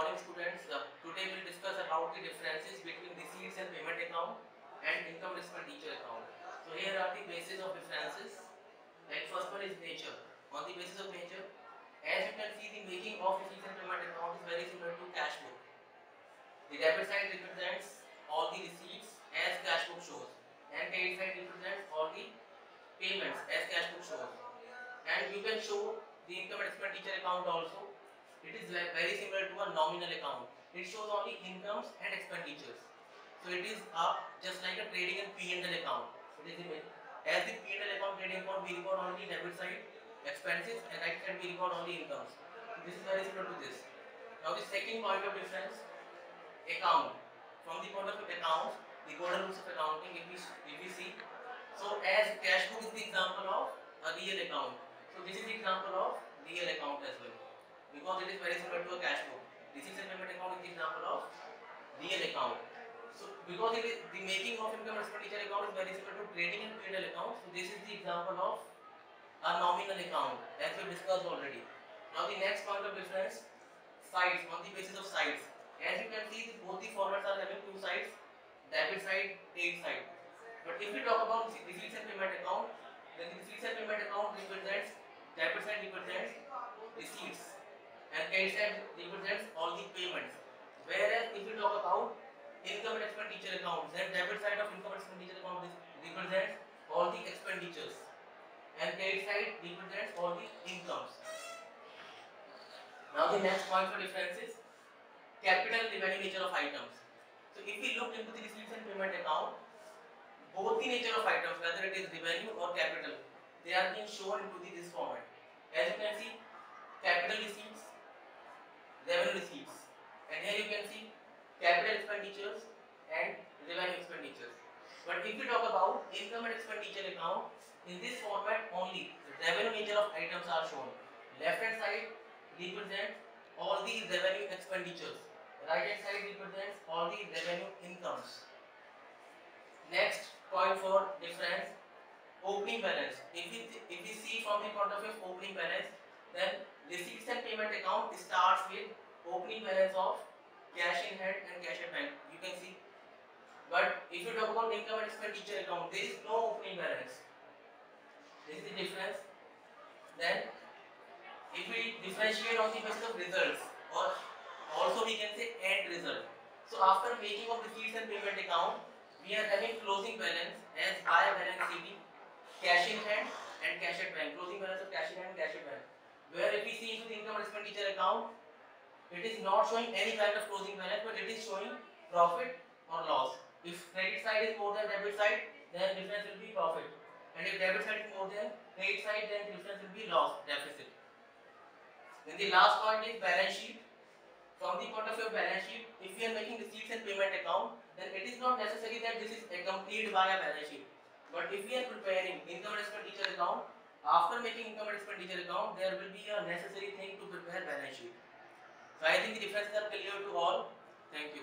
morning students. Uh, today we'll discuss about the differences between the receipts and payment account and income and expenditure account. So here are the basis of differences. Like first one is nature. On the basis of nature, as you can see the making of receipts and payment account is very similar to cash book. The debit side represents all the receipts as cash book shows and credit side represents all the payments as cash book shows. And you can show the income and expenditure account also it is very similar to a nominal account. It shows only incomes and expenditures. So it is a just like a trading and P&L account. It is. As the P&L account, trading account, we record only debit side expenses and right side we record only incomes. This is very similar to this. Now the second point of difference, account. From the point of accounts, the golden rules of accounting, if we if we see, so as cash book is the example of a real account. So this is the example of real account as well because it is very similar to a cash book. Receipts and payment account is the example of real account. So because it is the making of income expenditure account is very similar to trading and P&L account. So this is the example of a nominal account as we discussed already. Now the next point of difference, sides on the basis of sides. As you can see, both the formats are having two sides, debit side, credit side. But if we talk about receipts and payment account, then the receipts and payment account represents debit side represents receipts and credit side represents all the payments. Whereas if you talk about income and expenditure account, then debit side of income and expenditure account represents all the expenditures and credit side represents all the incomes. Now the next point for difference is capital and revenue nature of items. So if we look into the receipts and payment account, both the nature of items, whether it is revenue or capital, they are being shown into the, this format. As you can see, capital receipts revenue receipts. And here you can see capital expenditures and revenue expenditures. But if we talk about income and expenditure account, in this format only the revenue nature of items are shown. Left hand side represents all the revenue expenditures. Right hand side represents all the revenue incomes. Next point for difference opening balance. If we if we see from the point of view of opening balance, then receipts and payment account starts with opening balance of cash in hand and cash at bank. You can see. But if you talk about income and expenditure account, there is no opening balance. This is the difference. Then, if we differentiate on the basis of results, or also we can say end result. So after making of receipts and payment account, we are having closing balance as by balance sheet, cash in hand and cash at bank. Closing balance of cash in hand and cash at bank. Where if we see into the income and expenditure account, it is not showing any kind of closing balance but it is showing profit or loss. If credit side is more than debit side then difference will be profit. And if debit side is more than credit side then difference will be loss deficit. Then the last point is balance sheet. From the point of view of balance sheet if we are making receipts and payment account then it is not necessary that this is accompanied by a balance sheet. But if we are preparing income and expenditure account after making income and expenditure account there will be a necessary thing to prepare balance sheet so I think the differences are clear to all. Thank you.